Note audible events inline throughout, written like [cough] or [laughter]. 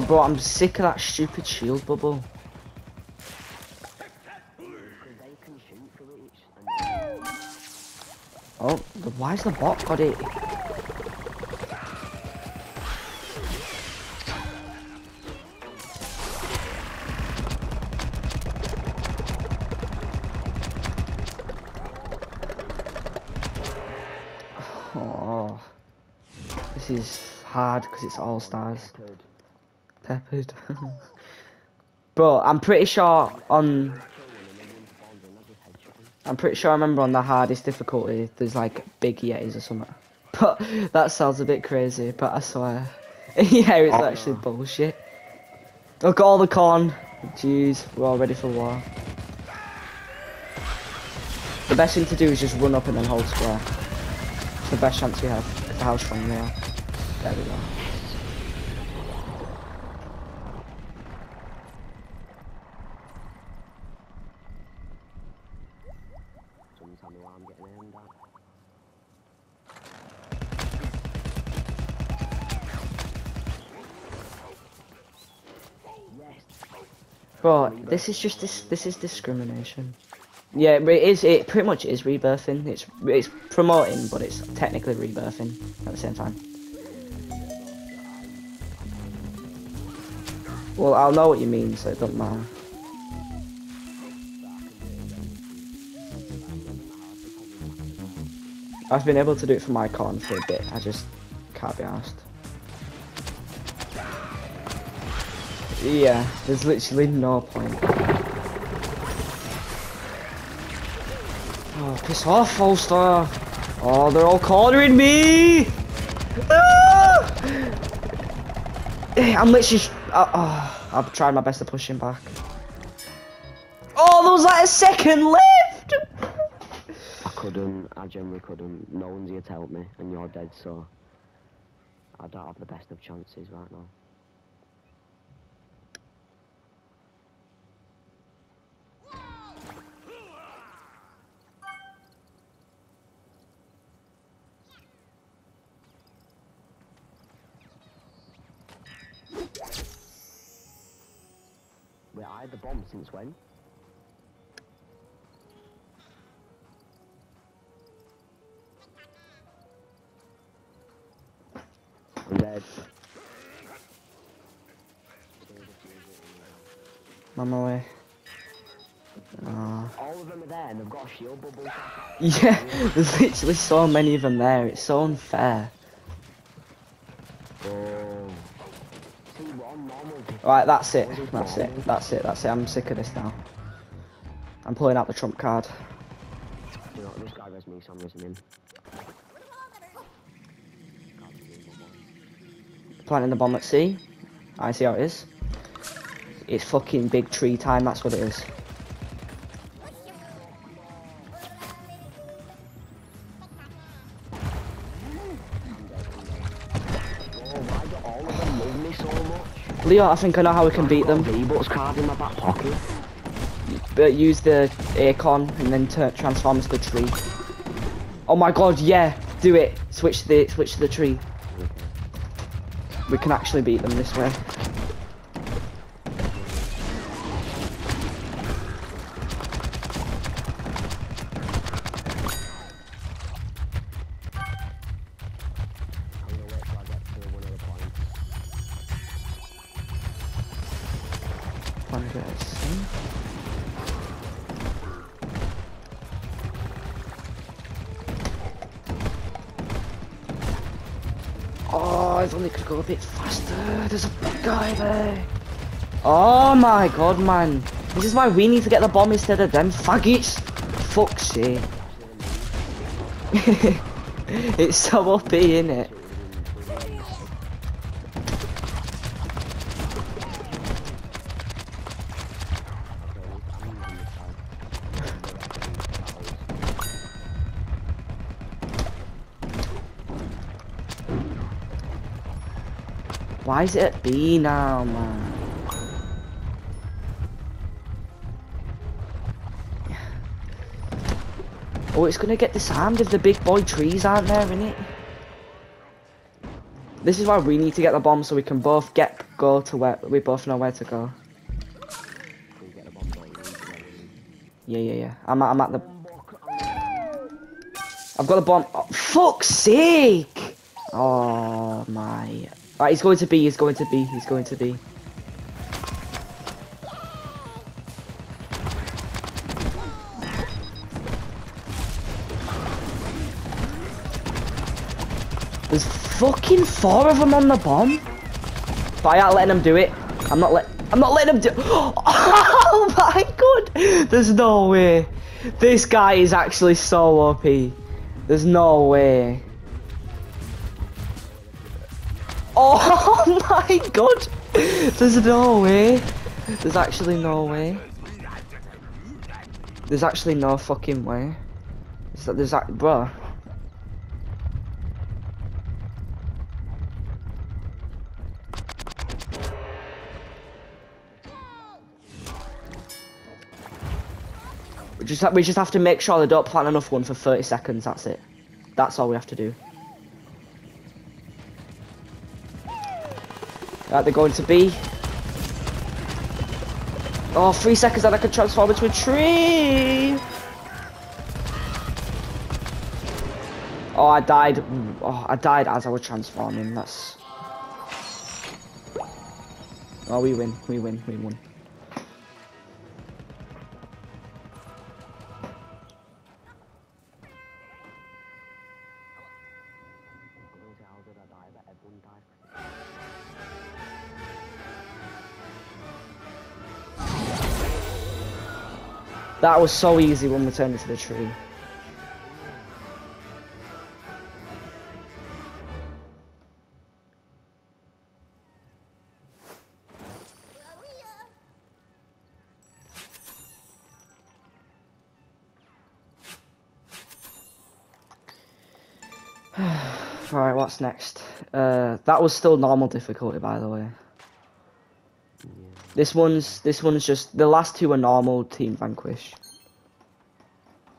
Oh, bro, I'm sick of that stupid shield bubble. Oh, the, why's the bot got it? Oh, this is hard because it's all stars. Peppered. [laughs] Bro, I'm pretty sure on I'm pretty sure I remember on the hardest difficulty there's like big yetis or something. [laughs] But that sounds a bit crazy, but I swear. [laughs] yeah, it's Oh, actually no. bullshit. Look at all the corn. Jeez, we're all ready for war. The best thing to do is just run up and then hold square. It's the best chance we have, because how strong they are. There we go. Someone tell me why I'm getting aimed at. Yes. Bro, this is just this. This is discrimination. Yeah, it is. It pretty much is rebirthing. It's it's promoting, but it's technically rebirthing at the same time. Well, I'll know what you mean, so it doesn't matter. I've been able to do it for my con for a bit. I just can't be asked. Yeah, there's literally no point. Oh, piss off, All-Star! Oh, they're all cornering me! Ah! I'm literally... Uh, oh, I've tried my best to push him back. Oh, there was like a second left! I couldn't, I generally couldn't. No one's here to help me, and you're dead, so I don't have the best of chances right now. Since? I'm dead. On my way. Oh. All of them are there and they've got a shield bubble. [laughs] Yeah, there's literally so many of them there. It's so unfair. Oh. See, we're on normal. Right, that's it. That's it. That's it. That's it. I'm sick of this now. I'm pulling out the trump card. You know, this guy res me, so I'm resing him. Planting the bomb at sea. I see how it is. It's fucking big tree time. That's what it is. Leo, I think I know how we can beat them. V-Bucks card in my back pocket. But use the acorn and then turn transform into the tree. Oh my god, yeah, do it. Switch the switch to the tree. We can actually beat them this way. My god, man. This is why we need to get the bomb instead of them faggots. Fuck's [laughs] sake. it's so OP, innit? Why is it B now, man? Oh, it's gonna get disarmed if the big boy trees aren't there, innit? This is why we need to get the bomb so we can both get go to where we both know where to go. A to. Yeah, yeah, yeah. I'm at, I'm at the. I've got the bomb. Oh, fuck's sake! Oh my. Right, he's going to be. He's going to be. He's going to be. Fucking four of them on the bomb. But I ain't letting him do it. I'm not let. I'm not letting him do. [laughs] Oh my god! There's no way. This guy is actually so OP. There's no way. [laughs] Oh my god! There's no way. There's actually no way. There's actually no fucking way. Is that there's that, bruh. We just we just have to make sure they don't plant enough one for 30 seconds. That's it. That's all we have to do. Right, they're going to be. Oh, three seconds and I can transform into a tree. Oh, I died. Oh, I died as I was transforming. That's. Oh, we win. We win. We won. That was so easy when we turned into the tree. [sighs] Alright, what's next? Uh, that was still normal difficulty, by the way. This one's this one's just the last two are normal team vanquish,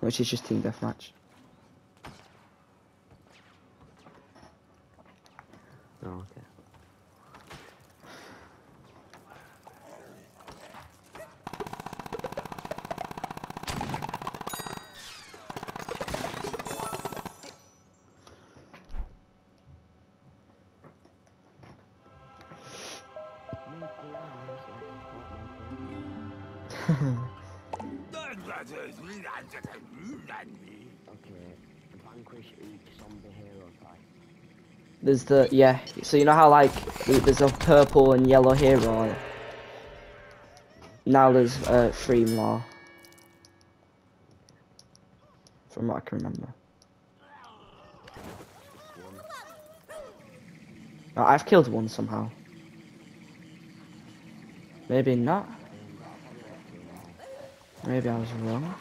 which is just team deathmatch. There's the yeah. So you know how like there's a purple and yellow hero. Now there's uh, three more. From what I can remember. Oh, I've killed one somehow. Maybe not. Maybe I was wrong.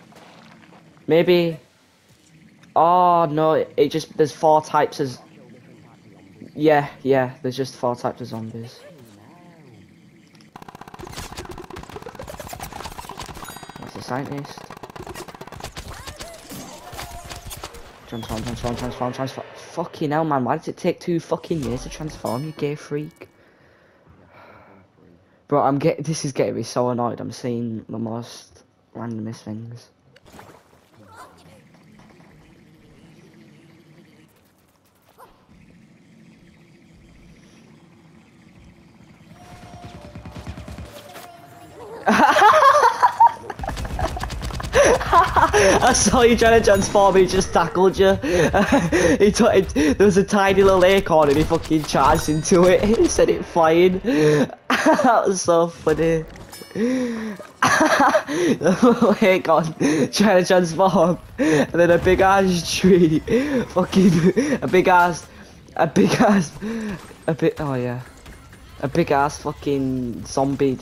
Maybe. Oh no! It, just there's four types of. Yeah, yeah. There's just four types of zombies. That's the scientist. Transform, transform, transform, transform. Fucking hell, man! Why does it take two fucking years to transform? You gay freak. Bro, I'm get. This is getting me so annoyed. I'm seeing the most randomest things. [laughs] I saw you trying to transform, he just tackled you. [laughs] he took it, there was a tiny little acorn and he fucking charged into it. [laughs] He sent it flying. that was so funny. the little acorn trying to transform. And then a big ass tree. Fucking, a big ass, a big ass, a bit, oh yeah. A big ass fucking zombie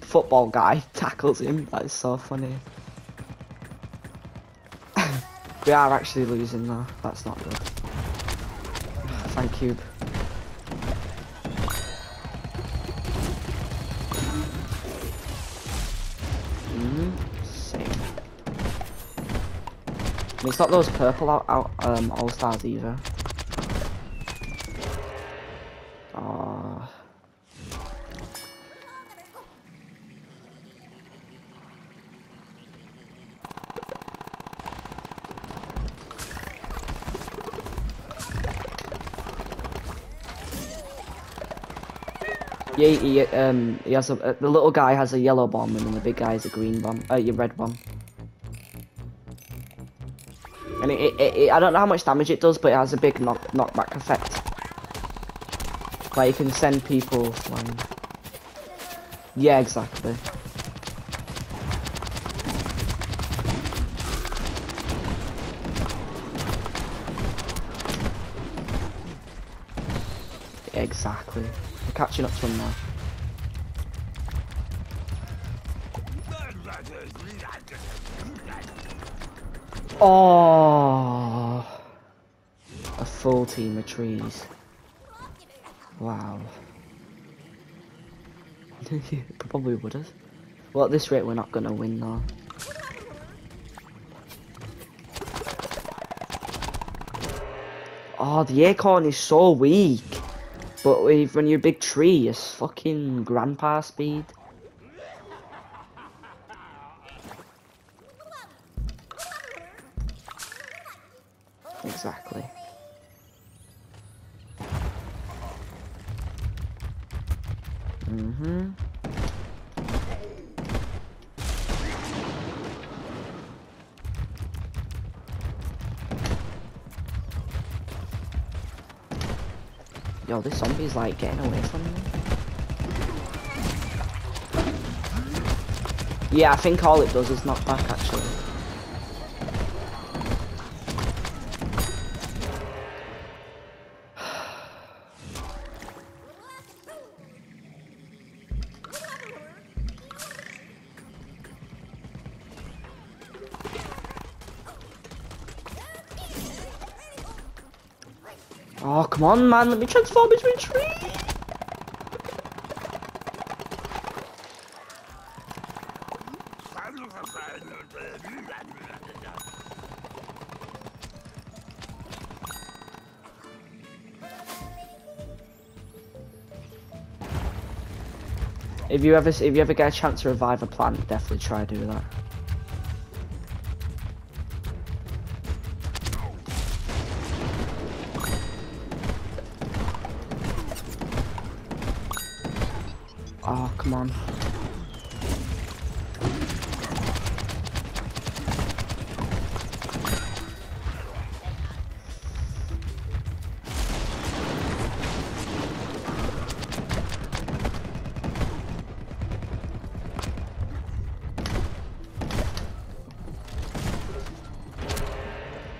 football guy tackles him. That is so funny. We are actually losing though. That's not good. Thank you. It's not those purple out, out um all stars either. Yeah, he, he, um, he has a, uh, the little guy has a yellow bomb and then the big guy has a green bomb, uh, your red bomb. And it, it, it, I don't know how much damage it does, but it has a big knock, knockback effect. Like you can send people flying. Yeah, exactly. Exactly. Catching up to him now. Oh, a full team of trees. Wow. [laughs] Probably would have. Well, at this rate, we're not gonna win though. Oh, the acorn is so weak. But when you're a big tree, it's fucking grandpa speed. This zombie's like getting away from me. Yeah, I think all it does is knock back actually. Oh, come on, man. Let me transform into a tree. If you ever if you ever get a chance to revive a plant, definitely try to do that. Come on.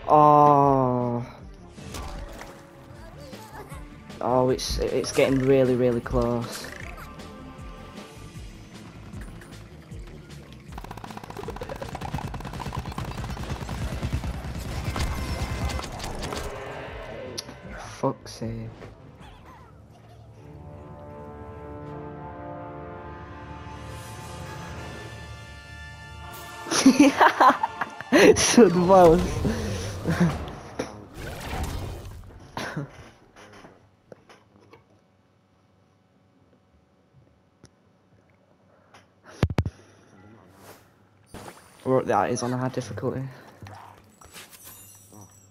Oh. Oh, it's it's getting really really close. The mouse. That is on a hard difficulty.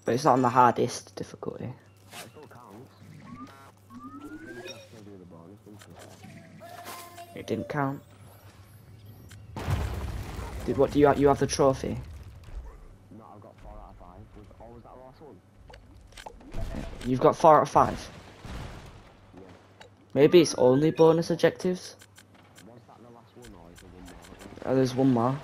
But it's not on the hardest difficulty. The? It didn't count. Did what do you have? you have the trophy? No, I've got four out of five. Was, oh, was that the last one? You've got four out of five. Maybe it's only bonus objectives. Oh, there's one more.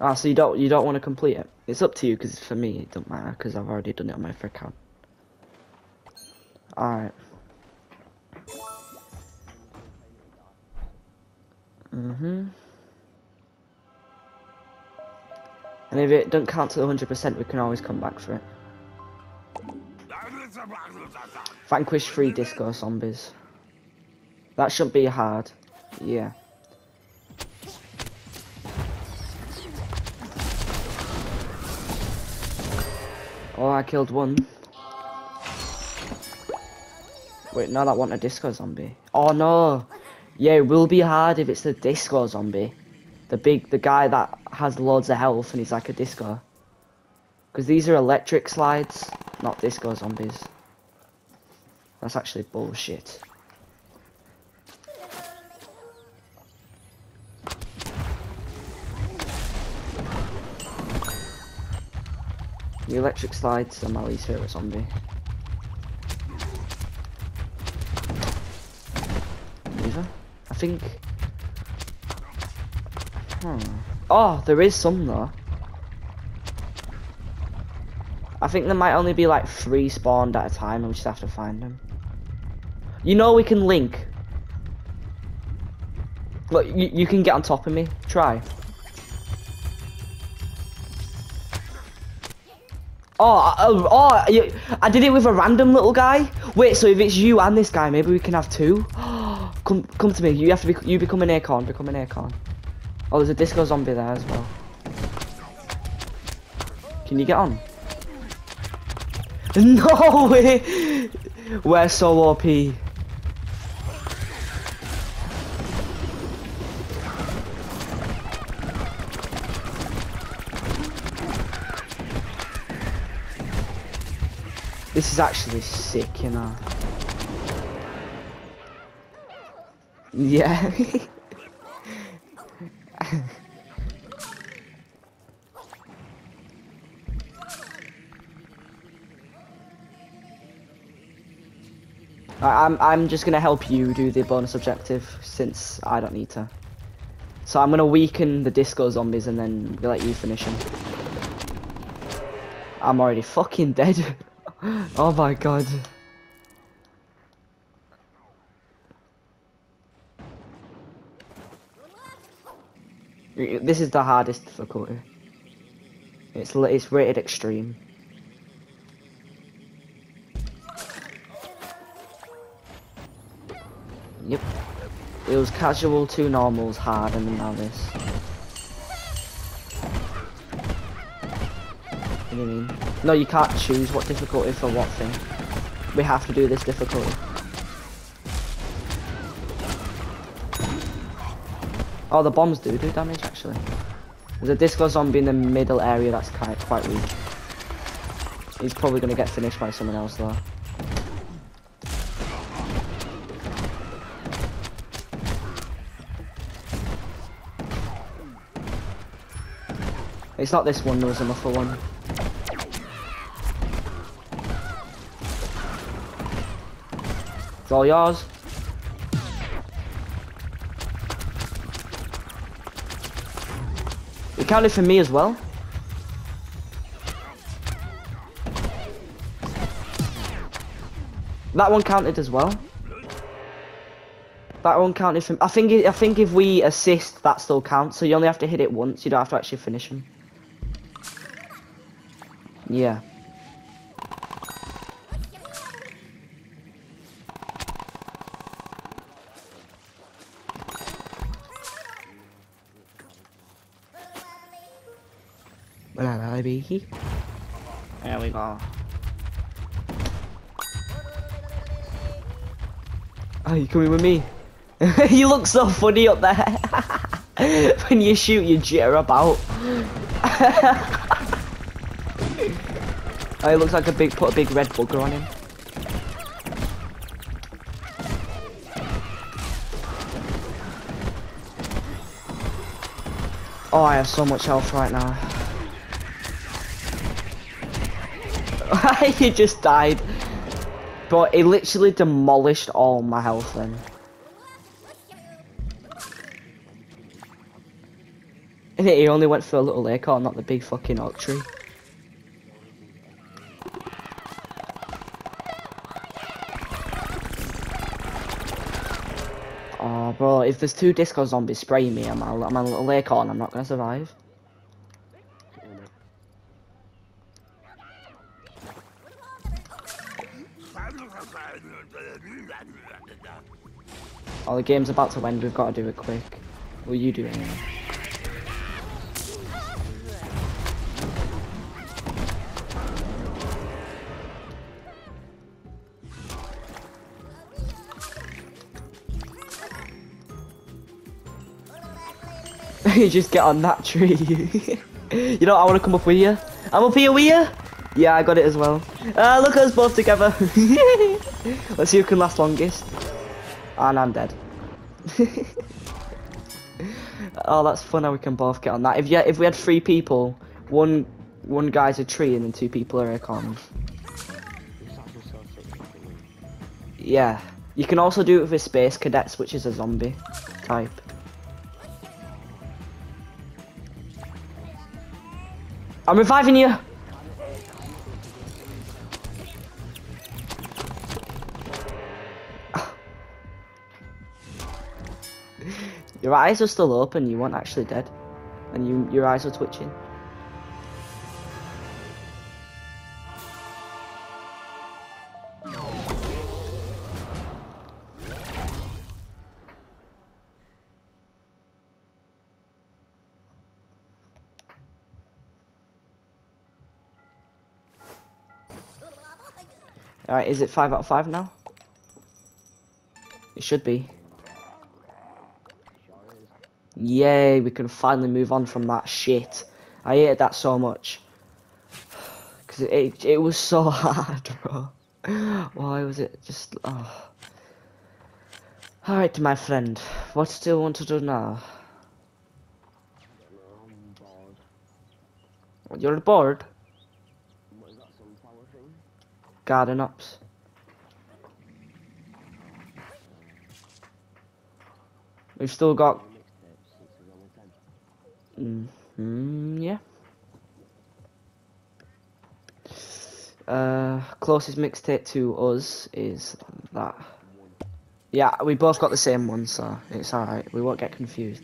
Ah, so you don't you don't want to complete it? It's up to you, because for me it don't matter, because I've already done it on my free account. Alright. Mm-hmm. And if it don't count to 100%, we can always come back for it. Vanquish three disco zombies. That shouldn't be hard. Yeah. Oh, I killed one. Wait, no, that wasn't a disco zombie. Oh no! Yeah, it will be hard if it's the disco zombie. The big, the guy that has loads of health and he's like a disco. Because these are electric slides, not disco zombies. That's actually bullshit. The electric slides are my least favorite zombie. Neither? I think. Hmm. Oh, there is some though. I think there might only be like three spawned at a time, and we just have to find them. You know we can link. Look, you, you can get on top of me. Try. Oh, oh, oh you, I did it with a random little guy. Wait, so if it's you and this guy, maybe we can have two. [gasps] come, come to me. You have to be. You become an acorn. Become an acorn. Oh, there's a disco zombie there as well. Can you get on? [laughs] No way! We're so OP. This is actually sick, you know. Yeah. [laughs] I'm I'm just gonna help you do the bonus objective since I don't need to. So I'm gonna weaken the disco zombies and then let you finish them. I'm already fucking dead. [laughs] oh my god. This is the hardest difficulty. It's it's rated extreme. Yep. It was casual, two normals, hard, and now this. What do you mean? No, you can't choose what difficulty for what thing. We have to do this difficulty. Oh, the bombs do do damage, actually. There's a disco zombie in the middle area that's quite, quite weak. He's probably going to get finished by someone else, though. It's not this one, there's a muffle one. It's all yours. It counted for me as well. That one counted as well. That one counted. I think. I think if we assist, that still counts. So you only have to hit it once. You don't have to actually finish him. Yeah. Baby. There we go. Oh, you coming with me? [laughs] you look so funny up there. [laughs] when you shoot, you jitter about. [laughs] oh, it looks like a big, put a big red bugger on him. Oh, I have so much health right now. [laughs] he just died. But it literally demolished all my health then. And [laughs] he only went for a little acorn, not the big fucking oak tree. If there's two disco zombies spraying me, I'm a, I'm a little acorn, I'm not gonna survive. Oh, the game's about to end, we've got to do it quick. Well, you do it anyway. [laughs] you just get on that [laughs] tree. you know, I want to come up with you. I'm up here with you. Yeah, I got it as well. Ah, look at us both together. [laughs] Let's see who can last longest. And I'm dead. oh, that's fun how we can both get on that. If yeah, if we had three people, one one guy's a tree and then two people are sick. fucking- Yeah. You can also do it with a Space Cadets, which is a zombie type. I'm reviving you! [sighs] Your eyes are still open, you weren't actually dead. And you, your eyes are twitching. Is it 5 out of 5 now? It should be. Yay, we can finally move on from that shit. I hated that so much. Because it, it, it was so [laughs] hard, bro. Why was it just... Oh. Alright, my friend. What do you want to do now? You're bored? We got some flower thing. Garden ops. We've still got... Mm, yeah. Uh, closest mixtape to us is that. Yeah, we both got the same one, so it's alright. We won't get confused.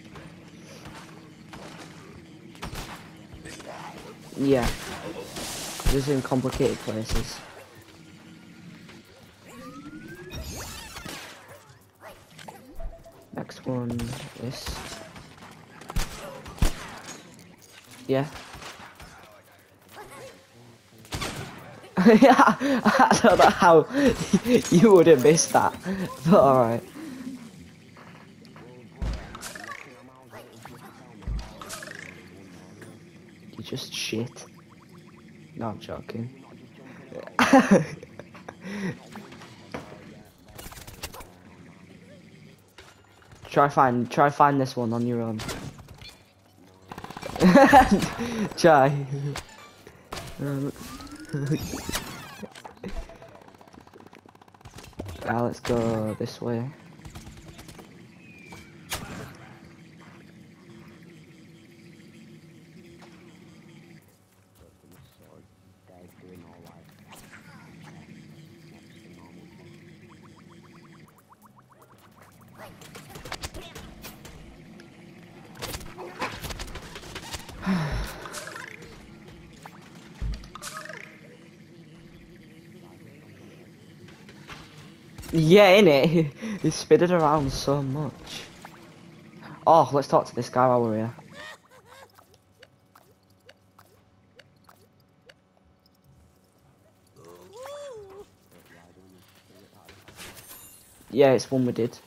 Yeah. Just in complicated places. One, this. Yeah. yeah, [laughs] I don't know how [laughs] you would have missed that, but alright. You're just shit. No, I'm joking. [laughs] try find try find this one on your own. [laughs] try. [laughs] Um, ah, let's go this way. All Yeah, innit? [laughs] He's spinning around so much. Oh, let's talk to this guy while we're here. Yeah, it's one we did.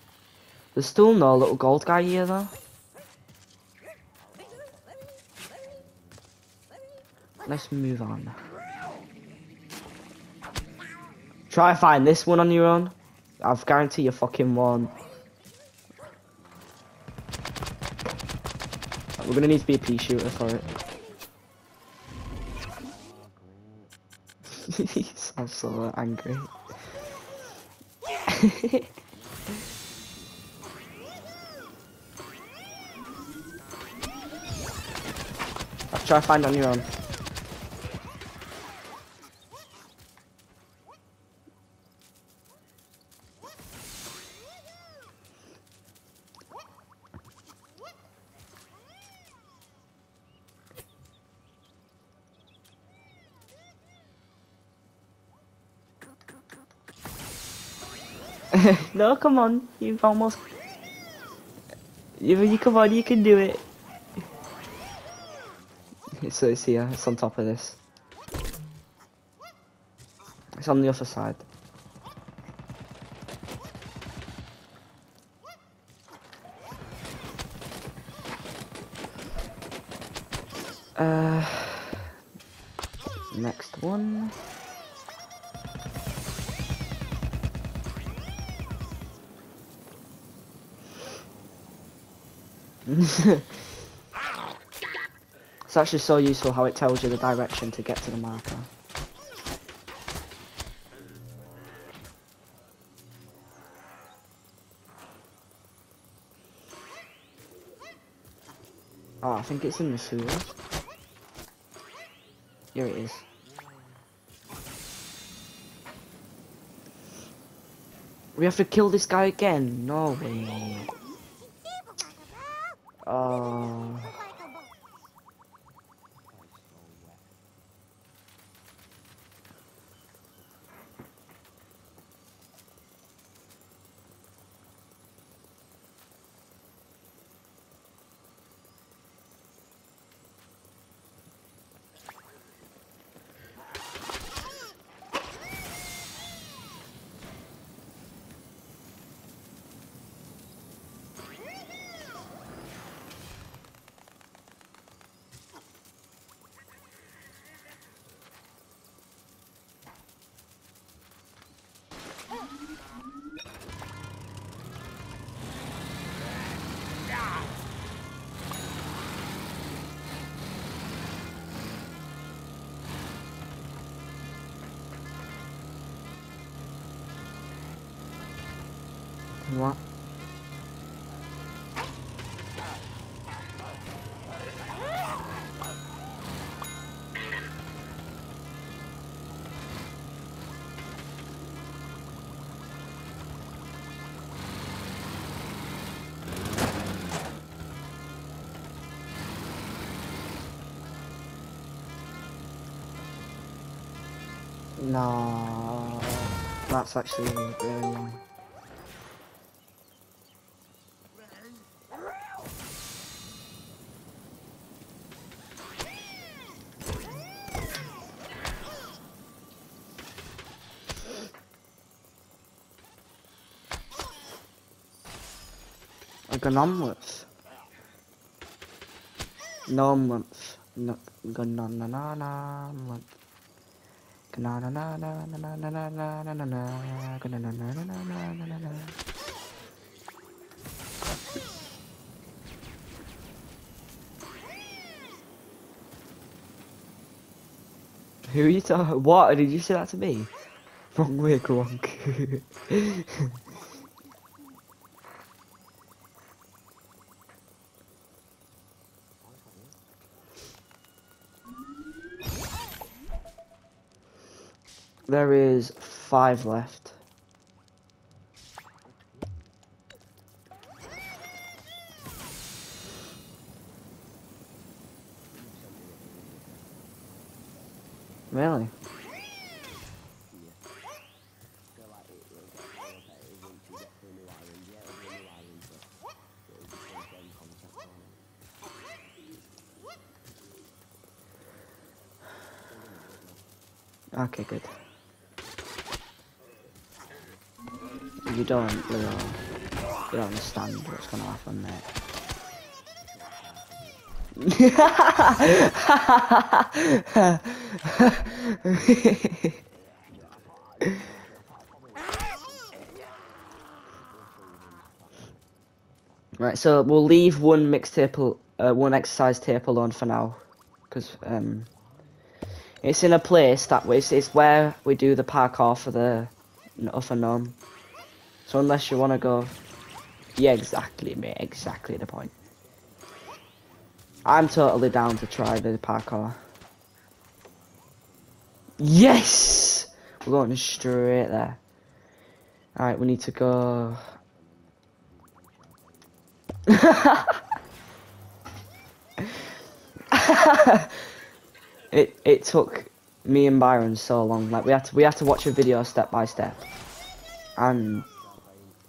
There's still no little gold guy here though. Let's move on. Try find this one on your own. I've guarantee you fucking won't. We're gonna need to be a pea shooter for it. [laughs] I'm so angry. [laughs] Try find on your own. [laughs] no, come on. You've almost. You, come on, you can do it. So it's here, it's on top of this. It's on the other side. Actually so useful how it tells you the direction to get to the marker. Oh, I think it's in the sewers. Here it is. We have to kill this guy again? No way. Oh. [laughs] What? No, that's actually really annoying. Like an omelette. Na na na na na na na na na na na na na na na Who are you talking? What? Did you say that to me? [laughs] Wrong way, Gronk. [laughs] there is five left. Really? Okay, good. You don't, you don't, you don't understand happen next. [laughs] right, so we'll leave one mixtape, uh, one exercise tape alone for now, because um, it's in a place that it's, it's where we do the parkour for the upper gnome. So unless you want to go, yeah, exactly, mate, exactly the point. I'm totally down to try the parkour. Yes, we're going straight there. All right, we need to go. [laughs] it it took me and Byron so long. Like we had to we had to watch a video step by step. And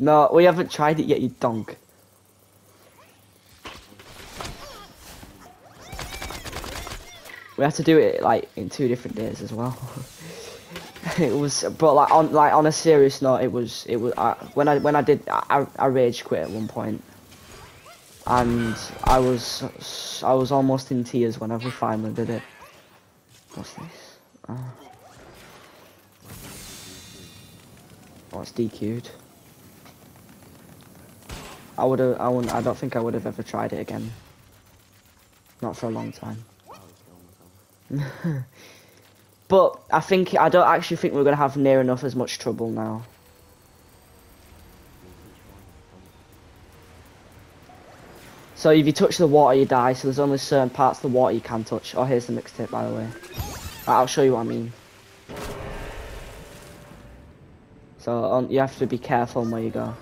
no, we haven't tried it yet, you donk. We had to do it like in two different days as well. [laughs] it was, but like on like on a serious note, it was it was uh, when I when I did I, I rage quit at one point, and I was I was almost in tears whenever we finally did it. What's this? Oh. Oh, it's DQ'd. I would have. I wouldn't. I don't think I would have ever tried it again. Not for a long time. [laughs] but I think I don't actually think we're gonna have near enough as much trouble now. So if you touch the water, you die. So there's only certain parts of the water you can touch. Oh, here's the mixtape, by the way. I'll show you what I mean. So um, you have to be careful where you go.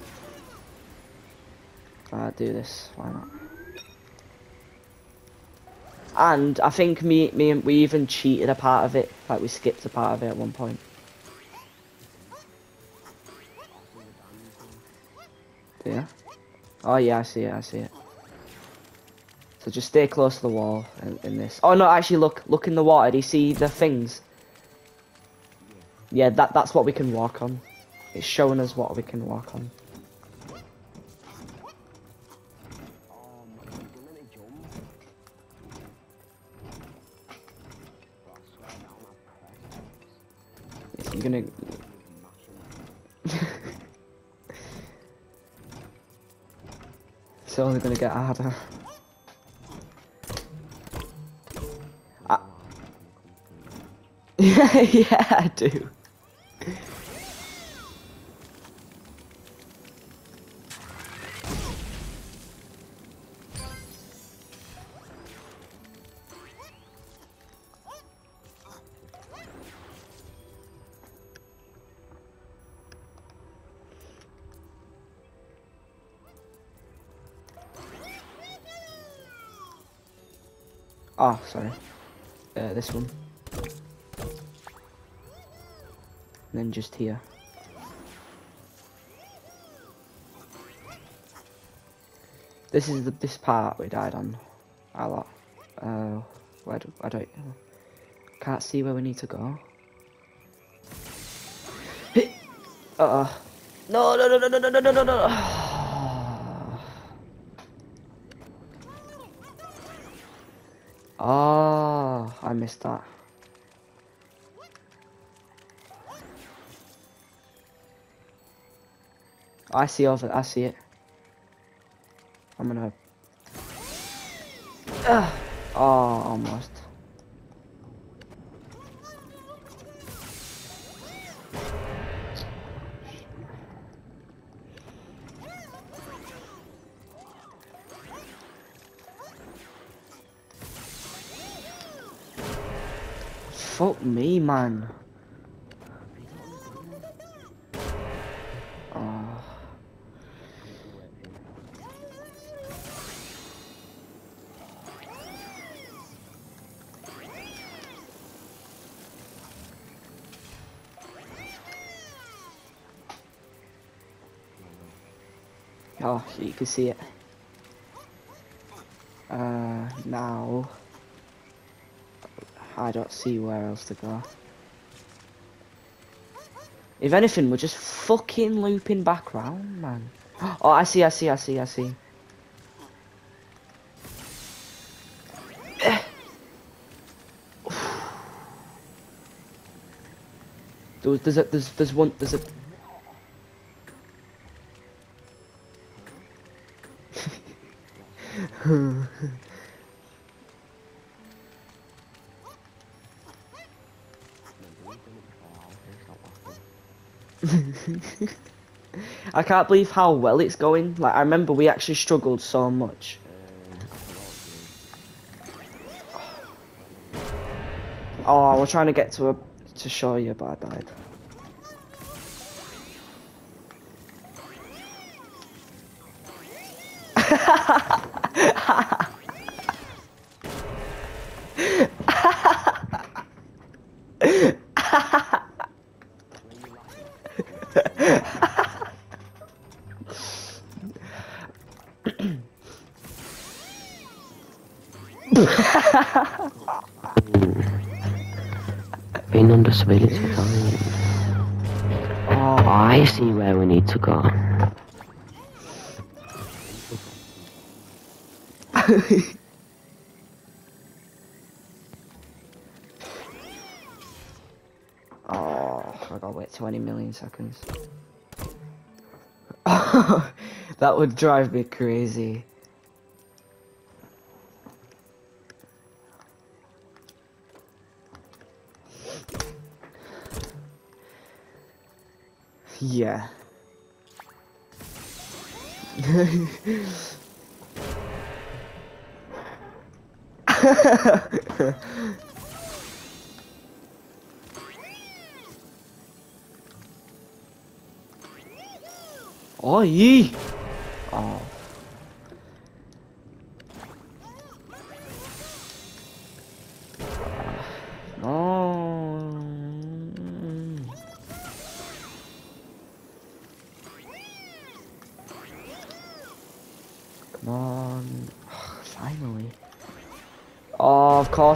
Alright, do this. Why not? And I think me, me, and we even cheated a part of it. Like we skipped a part of it at one point. Yeah. Oh yeah, I see it. I see it. So just stay close to the wall in, in, this. Oh no, actually look, look in the water. Do you see the things? Yeah, that that's what we can walk on. It's showing us what we can walk on. I'm gonna. [laughs] it's only gonna get harder. Yeah, [laughs] yeah, I do. Oh, sorry. Uh, this one. And then just here. This is the this part we died on a lot. Uh, where do I don't can't see where we need to go. [laughs] uh uh. No no no no no no no no no. Oh, I missed that. I see over. I see it. I'm gonna. Uh, oh, almost. Me, man. Oh, so you can see it. Uh, now, I don't see where else to go. If anything, we're just fucking looping back round, man. [gasps] Oh, I see, I see, I see, I see. Eh. [sighs] there's a, there's, there's one, there's a, [laughs] [laughs] [laughs] I can't believe how well it's going. Like, I remember we actually struggled so much. Oh, I was trying to get to a to show you, but I died. Oh, I see where we need to go. [laughs] oh, I gotta wait 20 million seconds. [laughs] that would drive me crazy. Yeah. [laughs] oh, yee! Oh.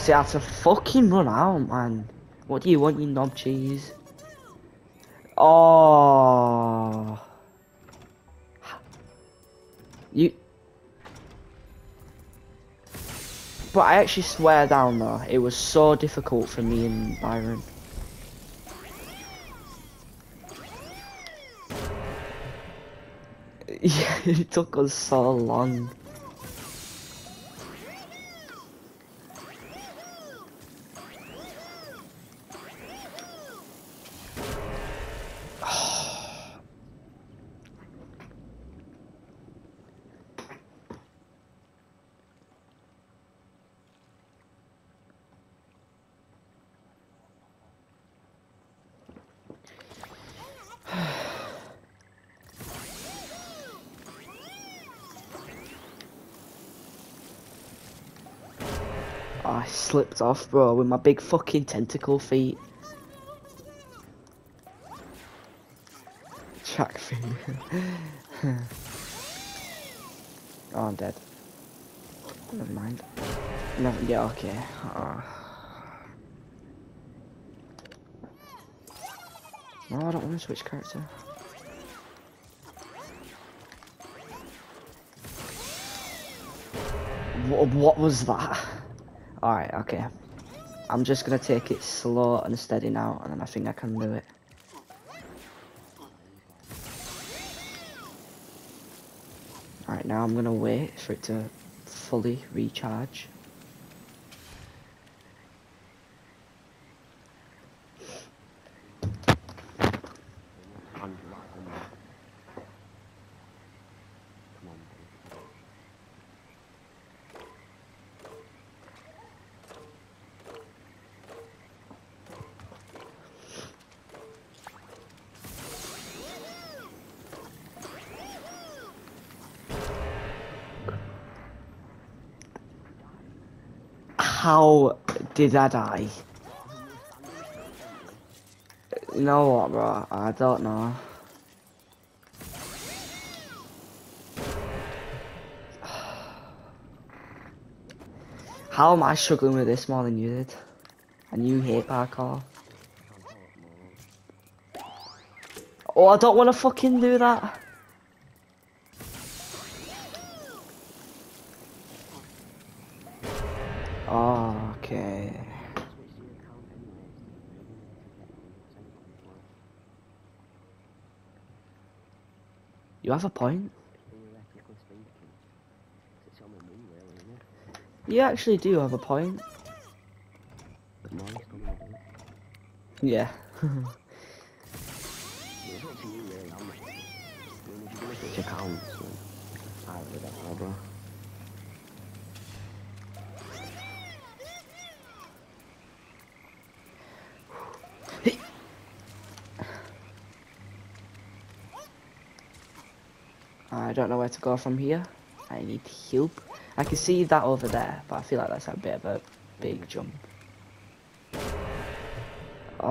Course have to fucking run out, man. What do you want, you knob cheese? Oh. You. But I actually swear down though, it was so difficult for me and Byron. Yeah, [laughs] it took us so long. Oh, I slipped off, bro, with my big fucking tentacle feet. Track feet. [laughs] oh, I'm dead. Never mind. Yeah. Okay. Oh. I don't want to switch character. What, what was that? Alright, okay. I'm just gonna take it slow and steady now, and then I think I can do it. Alright, now I'm gonna wait for it to fully recharge. And lap on that. Come on, dude. How did I die? You know what, bro? I don't know. How am I struggling with this more than you did? And you hate parkour. Oh, I don't want to fucking do that. You have a point. You actually do have a point. Yeah. I don't know. I don't know where to go from here. I need help. I can see that over there, but I feel like that's a bit of a big jump. Oh. [sighs]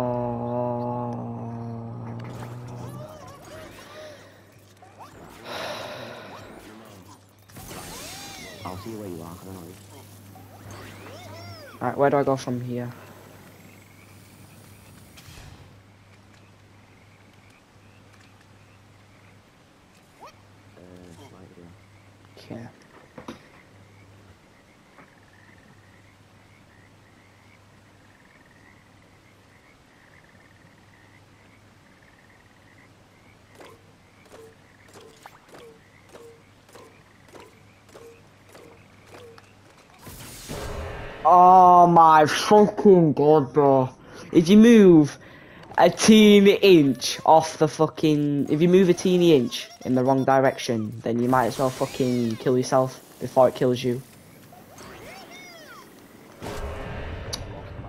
I'll see where you are, I don't know. Alright, where do I go from here? Uh, right here. Okay. Oh my fucking god, bro. If you move a teeny inch off the fucking... If you move a teeny inch in the wrong direction, then you might as well fucking kill yourself before it kills you.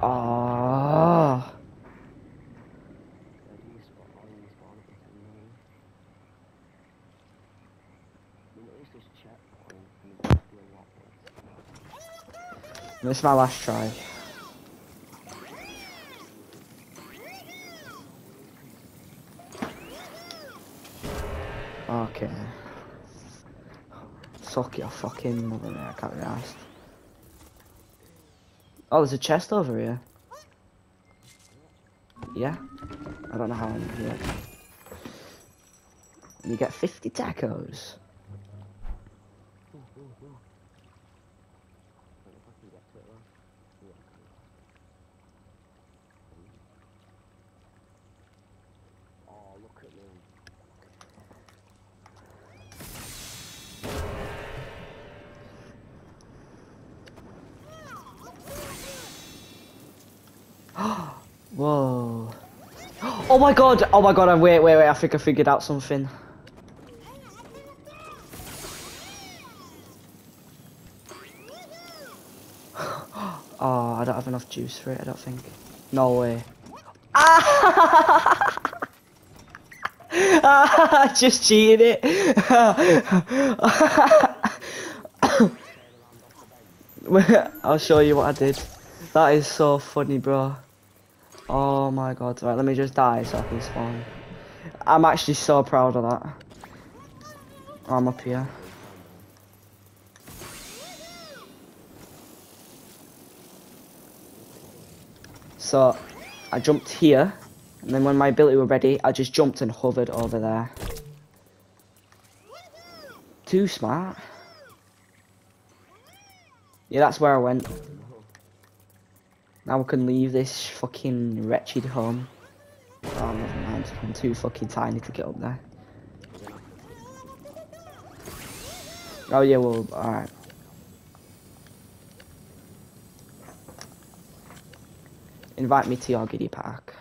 Ah. Where do you spawn? Oh, you spawn up into me. You notice this checkpoint and it must be a lot is my last try. Okay. Suck your fucking mother. I can't be asked. Oh, there's a chest over here. Yeah? I don't know how I'm here. You get 50 tacos. Ooh, ooh, ooh. Wait, if I can get to it though. Yeah, I can. Oh, look at me. Whoa. Oh my god! Oh my god, I wait, wait, wait, I think I figured out something. [gasps] Oh, I don't have enough juice for it, I don't think. No way. Ah! [laughs] just cheated it. [laughs] I'll show you what I did. That is so funny, bro. Oh my god. Right, let me just die so I can spawn. I'm actually so proud of that. I'm up here. So, I jumped here, and then when my ability were ready, I just jumped and hovered over there. Too smart. Yeah, that's where I went. Now we can leave this fucking wretched home. Oh, never mind. I'm too fucking tiny to get up there. Oh yeah, well, alright. Invite me to your giddy park.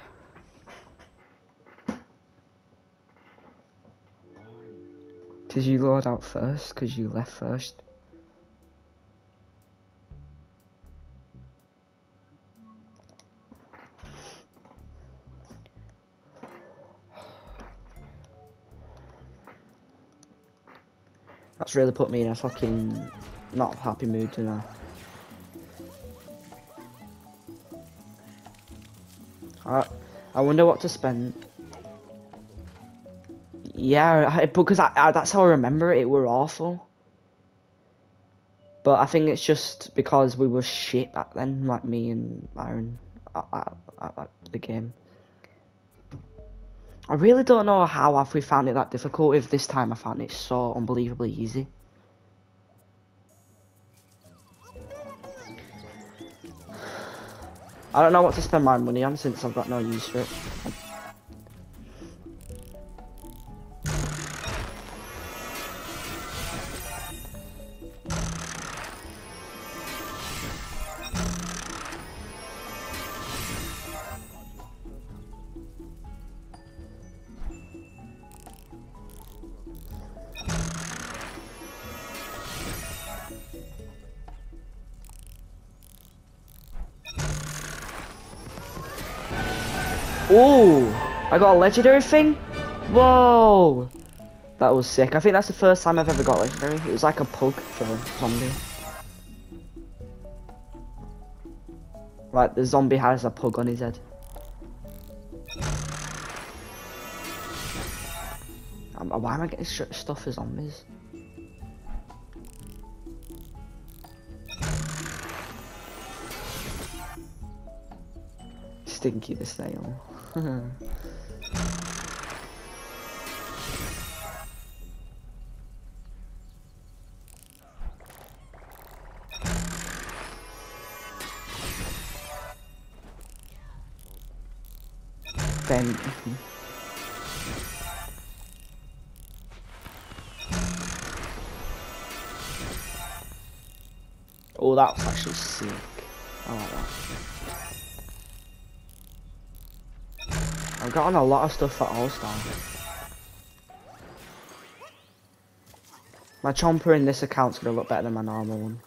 Did you load out first? Because you left first. That's really put me in a fucking not happy mood tonight. I, I wonder what to spend. Yeah, I, because I, I, that's how I remember it. It were awful. But I think it's just because we were shit back then, like me and Aaron, at, at, at, the game. I really don't know how have we found it that difficult. If this time I found it so unbelievably easy. I don't know what to spend my money on since I've got no use for it. Got a legendary thing? Whoa! That was sick. I think that's the first time I've ever got legendary. It was like a pug for a zombie. Right, the zombie has a pug on his head. Um, why am I getting stuff for zombies? Stinky the snail. [laughs] then mm-hmm. Oh, that's actually sick. I like that. I've gotten a lot of stuff for All Star. My chomper in this account's gonna look better than my normal one.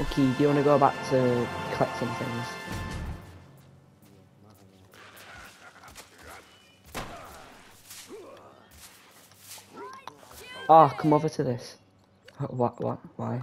Okay, do you want to go back to collect some things? Oh, come over to this. What? What? Why?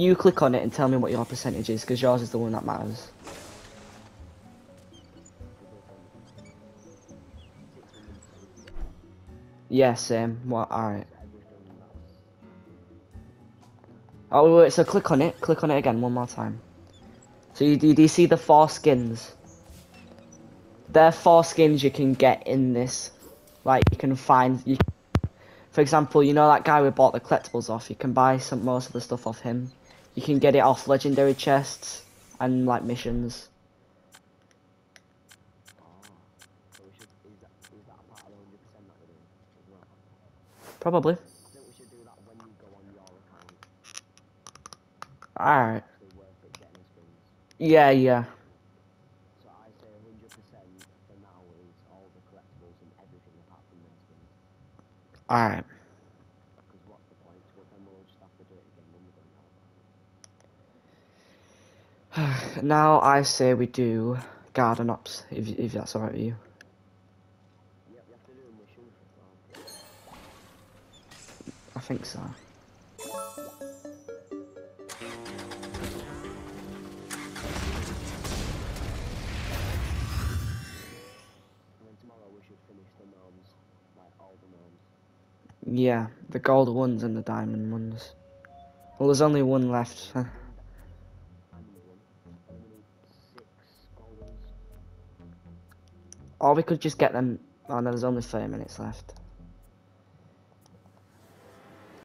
you click on it and tell me what your percentage is, because yours is the one that matters. Yeah, same. What? All right. Oh wait, so click on it. Click on it again one more time. So you do, do you see the four skins? There are four skins you can get in this. Like you can find you. For example, you know that guy we bought the collectibles off. You can buy some most of the stuff off him. You can get it off legendary chests and like missions. So we should, is that, is that a part of the 100% that we're doing as well? Probably. Alright. Yeah, yeah. So I say 100% for now is all the collectibles and everything apart from. Alright. Because what's the point? Well, then we'll just have to do it again when we go on your account. [sighs] now I say we do garden ops, if if that's alright with you. I think so. Yeah, the gold ones and the diamond ones. Well, there's only one left. Or we could just get them. Oh no, there's only 30 minutes left.